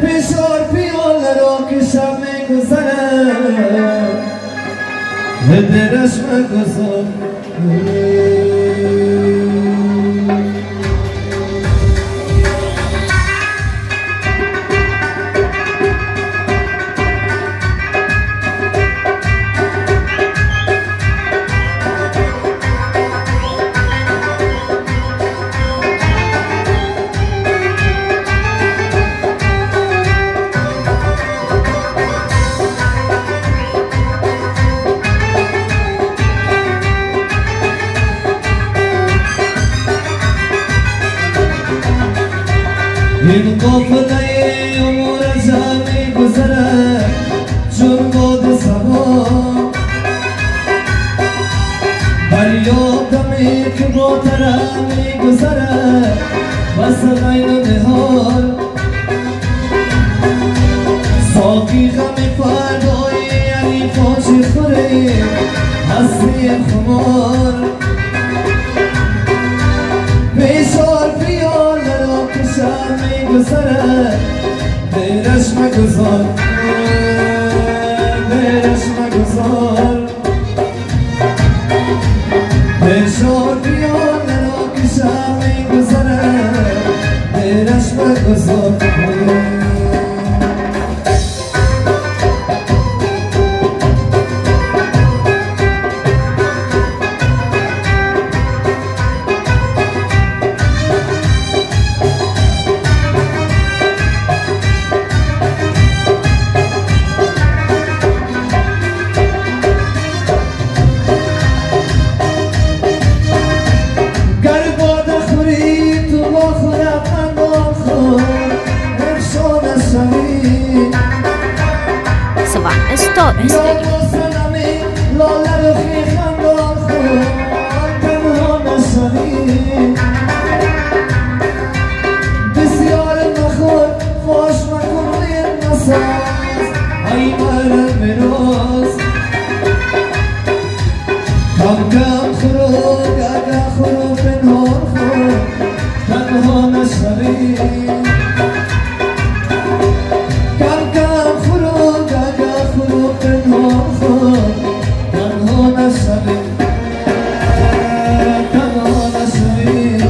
پیشار پیاله را که شب میگذره به درش مگذار این قافله امور جمعی گذره چون باد سبا. بر یادمی که با ترمی گذره وسط عین نهار. ساقی غم فردای یعنی پاچی خوری هستی خمار. پیشار پیال را کشم میگذره دیرش مگذار گر روی نساز ای مرم بروز کم کم خورو گاگا خورو پنهان خور تنها نشوی کم کم خورو گاگا خورو پنهان خور تنها نشوی تنها نشوی